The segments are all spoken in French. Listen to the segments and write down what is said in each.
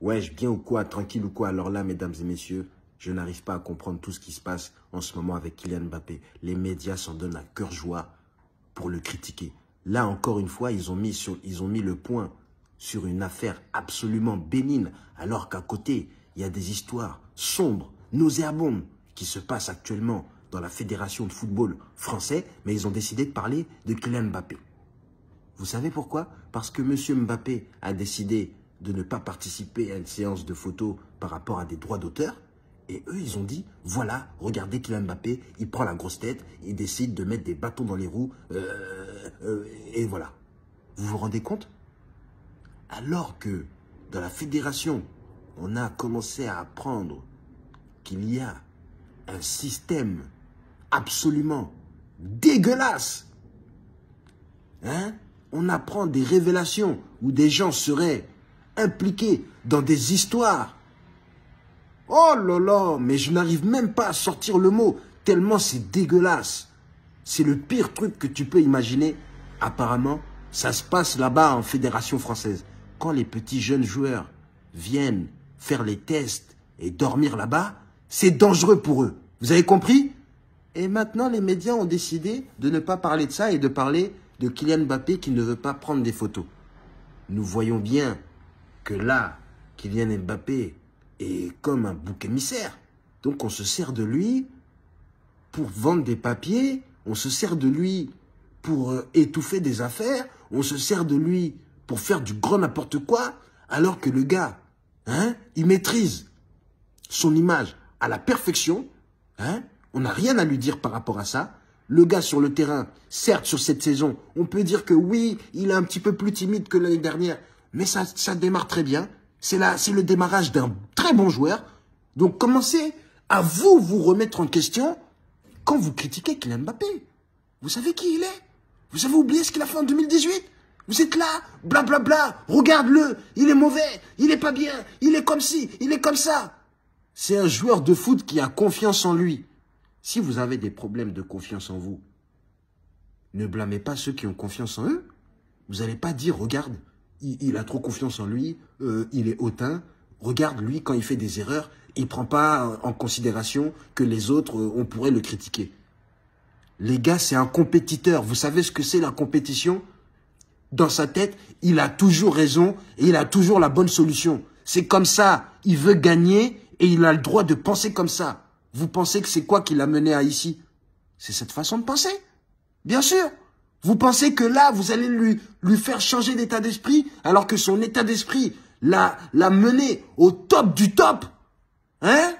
Wesh, bien ou quoi Tranquille ou quoi Alors là, mesdames et messieurs, je n'arrive pas à comprendre tout ce qui se passe en ce moment avec Kylian Mbappé. Les médias s'en donnent à cœur joie pour le critiquer. Là, encore une fois, ils ont mis, ils ont mis le point sur une affaire absolument bénigne, alors qu'à côté, il y a des histoires sombres, nauséabondes, qui se passent actuellement dans la Fédération de football français, mais ils ont décidé de parler de Kylian Mbappé. Vous savez pourquoi? Parce que M. Mbappé a décidé de ne pas participer à une séance de photos par rapport à des droits d'auteur. Et eux, ils ont dit, voilà, regardez Kylian Mbappé, il prend la grosse tête, il décide de mettre des bâtons dans les roues, euh, euh, et voilà. Vous vous rendez compte? Alors que dans la fédération, on a commencé à apprendre qu'il y a un système absolument dégueulasse. Hein? On apprend des révélations où des gens seraient impliqués dans des histoires. Oh là là, mais je n'arrive même pas à sortir le mot, tellement c'est dégueulasse. C'est le pire truc que tu peux imaginer. Apparemment, ça se passe là-bas en Fédération française. Quand les petits jeunes joueurs viennent faire les tests et dormir là-bas, c'est dangereux pour eux. Vous avez compris? Et maintenant, les médias ont décidé de ne pas parler de ça et de parler de Kylian Mbappé qui ne veut pas prendre des photos. Nous voyons bien que là, Kylian Mbappé est comme un bouc émissaire. Donc on se sert de lui pour vendre des papiers, on se sert de lui pour euh, étouffer des affaires, on se sert de lui pour faire du grand n'importe quoi, alors que le gars, hein, il maîtrise son image à la perfection, hein, on n'a rien à lui dire par rapport à ça. Le gars sur le terrain, certes sur cette saison, on peut dire que oui, il est un petit peu plus timide que l'année dernière, mais ça, démarre très bien. C'est le démarrage d'un très bon joueur. Donc commencez à vous vous remettre en question quand vous critiquez Kylian Mbappé. Vous savez qui il est? Vous avez oublié ce qu'il a fait en 2018 Vous êtes là, blablabla, bla, bla, regarde-le, il est mauvais, il est pas bien, il est comme ci, il est comme ça. C'est un joueur de foot qui a confiance en lui. Si vous avez des problèmes de confiance en vous, ne blâmez pas ceux qui ont confiance en eux. Vous n'allez pas dire, regarde, il, a trop confiance en lui, euh, il est hautain. Regarde, lui, quand il fait des erreurs, il prend pas en considération que les autres, euh, on pourrait le critiquer. Les gars, c'est un compétiteur. Vous savez ce que c'est la compétition? Dans sa tête, il a toujours raison et il a toujours la bonne solution. C'est comme ça. Il veut gagner et il a le droit de penser comme ça. Vous pensez que c'est quoi qui l'a mené à ici? C'est cette façon de penser. Bien sûr. Vous pensez que là, vous allez lui, lui faire changer d'état d'esprit alors que son état d'esprit l'a, mené au top du top Hein?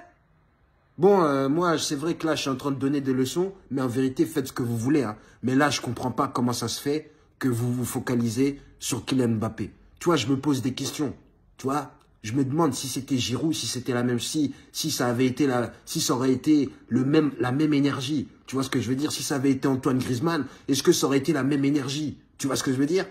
Bon, euh, moi, c'est vrai que là, je suis en train de donner des leçons, mais en vérité, faites ce que vous voulez. Hein. Mais là, je comprends pas comment ça se fait que vous vous focalisez sur Kylian Mbappé. Tu vois, je me pose des questions. Tu vois, je me demande si c'était Giroud, si c'était la même, si, si ça avait été la, si ça aurait été le même, la même énergie. Tu vois ce que je veux dire? Si ça avait été Antoine Griezmann, est-ce que ça aurait été la même énergie? Tu vois ce que je veux dire?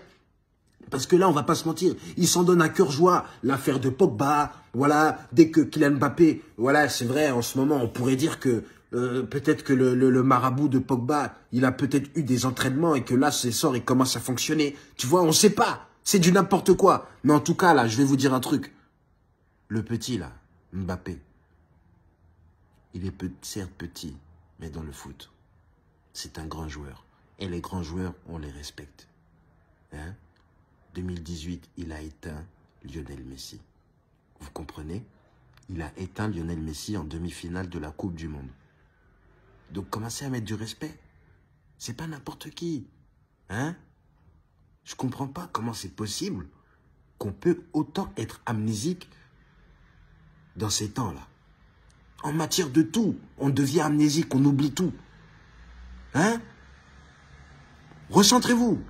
Parce que là, on va pas se mentir, il s'en donne à cœur joie. L'affaire de Pogba, voilà, dès que Kylian Mbappé, voilà, c'est vrai, en ce moment, on pourrait dire que euh, peut-être que le, marabout de Pogba, il a peut-être eu des entraînements et que là, ses sorts, il commence à fonctionner. Tu vois, on sait pas. C'est du n'importe quoi. Mais en tout cas, là, je vais vous dire un truc. Le petit, là, Mbappé, il est certes petit, mais dans le foot, c'est un grand joueur. Et les grands joueurs, on les respecte. Hein? 2018, il a éteint Lionel Messi. Vous comprenez? Il a éteint Lionel Messi en demi-finale de la Coupe du Monde. Donc commencez à mettre du respect? C'est pas n'importe qui. Hein? Je comprends pas comment c'est possible qu'on peut autant être amnésique dans ces temps-là. En matière de tout, on devient amnésique, on oublie tout. Hein? Recentrez-vous.